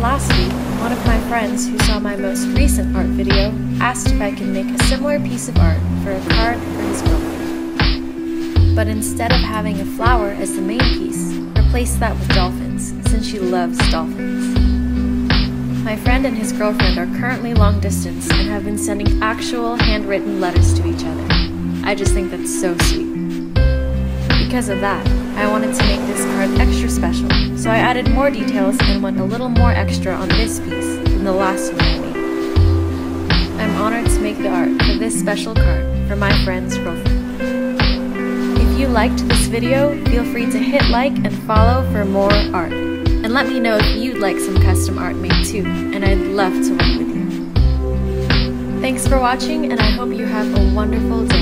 Lastly, one of my friends who saw my most recent art video asked if I could make a similar piece of art for a card for his girlfriend. But instead of having a flower as the main piece, replace that with dolphins, since she loves dolphins. My friend and his girlfriend are currently long distance and have been sending actual handwritten letters to each other. I just think that's so sweet. Because of that, I wanted to make this card extra special, so I added more details and went a little more extra on this piece than the last one I made. I'm honored to make the art for this special card for my friend's girlfriend. If you liked this video, feel free to hit like and follow for more art. And let me know if you'd like some custom art made too, and I'd love to work with you. Thanks for watching, and I hope you have a wonderful day.